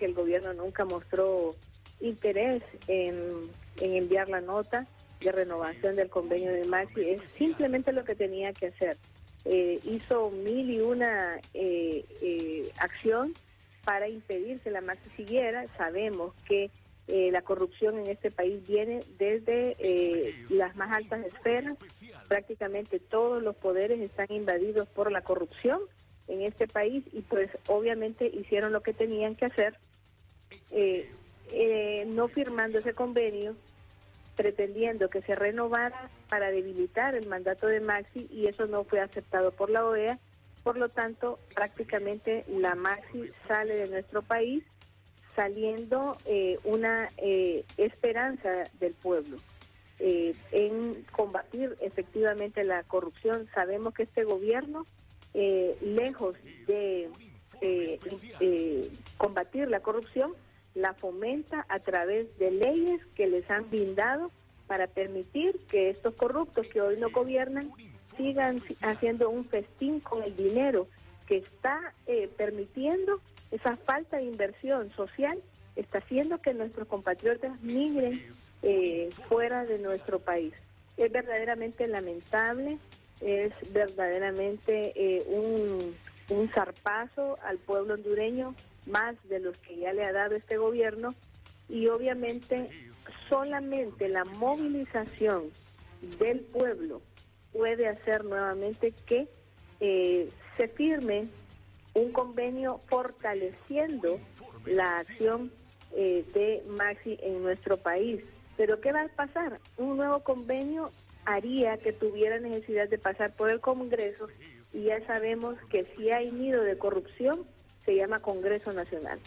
que el gobierno nunca mostró interés en, enviar la nota de renovación del convenio de Maxi, es simplemente lo que tenía que hacer. Eh, hizo mil y una eh, eh, acción para impedir que la Maxi siguiera. Sabemos que la corrupción en este país viene desde las más altas esferas. Prácticamente todos los poderes están invadidos por la corrupción en este país y pues obviamente hicieron lo que tenían que hacer, eh, eh, no firmando ese convenio, pretendiendo que se renovara para debilitar el mandato de Maxi y eso no fue aceptado por la OEA. Por lo tanto, prácticamente la Maxi sale de nuestro país saliendo eh, una esperanza del pueblo en combatir efectivamente la corrupción. Sabemos que este gobierno eh, lejos de eh, eh, combatir la corrupción, la fomenta a través de leyes que les han brindado para permitir que estos corruptos que hoy no gobiernan sigan haciendo un festín con el dinero que está permitiendo esa falta de inversión social está haciendo que nuestros compatriotas migren fuera de nuestro país. Es verdaderamente lamentable es verdaderamente eh, un, un zarpazo al pueblo hondureño, más de los que ya le ha dado este gobierno, y obviamente solamente la movilización del pueblo puede hacer nuevamente que eh, se firme un convenio fortaleciendo la acción eh, de Maxi en nuestro país. Pero ¿qué va a pasar? Un nuevo convenio haría que tuviera necesidad de pasar por el Congreso y ya sabemos que si hay nido de corrupción se llama Congreso Nacional.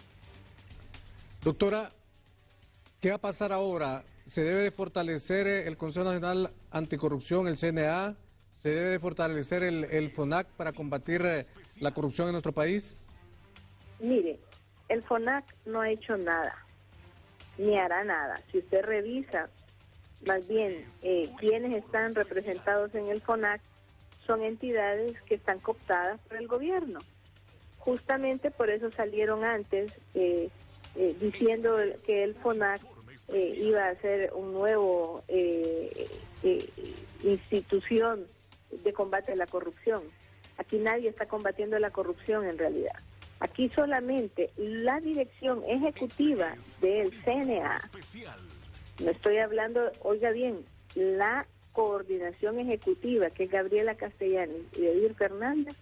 Doctora, ¿qué va a pasar ahora? ¿Se debe de fortalecer el Consejo Nacional Anticorrupción, el CNA? ¿Se debe de fortalecer el, el FONAC para combatir eh, la corrupción en nuestro país? Mire, el FONAC no ha hecho nada, ni hará nada. Si usted revisa más bien eh, quienes están representados en el FONAC son entidades que están cooptadas por el gobierno. Justamente por eso salieron antes eh, eh, diciendo que el FONAC eh, iba a ser un nuevo institución de combate a la corrupción. Aquí nadie está combatiendo la corrupción en realidad. Aquí solamente la dirección ejecutiva del CNA no estoy hablando, oiga bien, la coordinación ejecutiva, que es Gabriela Castellani y Edith Fernández,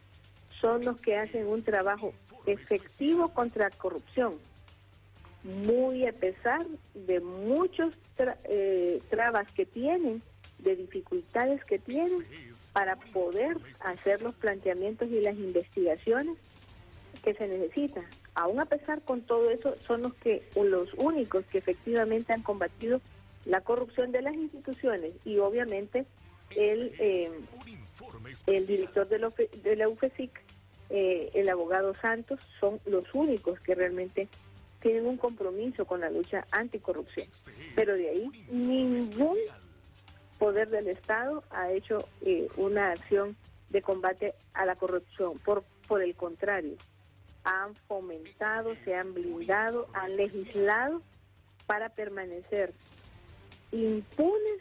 son los que hacen un trabajo efectivo contra corrupción, muy a pesar de muchos eh, trabas que tienen, de dificultades que tienen para poder hacer los planteamientos y las investigaciones que se necesitan aún a pesar con todo eso, son los que los únicos que efectivamente han combatido la corrupción de las instituciones y obviamente el, eh, el director de la, UFESIC, eh, el abogado Santos, son los únicos que realmente tienen un compromiso con la lucha anticorrupción. Pero de ahí ningún poder del Estado ha hecho eh, una acción de combate a la corrupción. Por, por el contrario, han fomentado, se han blindado, han legislado para permanecer impunes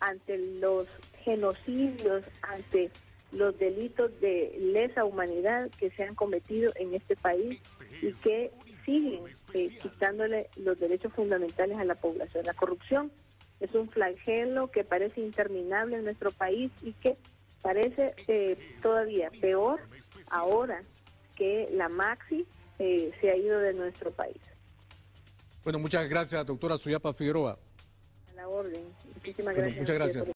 ante los genocidios, ante los delitos de lesa humanidad que se han cometido en este país y que siguen eh, quitándole los derechos fundamentales a la población. La corrupción es un flagelo que parece interminable en nuestro país y que parece eh, todavía peor ahora que la Maxi eh, se ha ido de nuestro país. Bueno, muchas gracias, doctora Suyapa Figueroa. A la orden. Muchísimas gracias. Muchas gracias.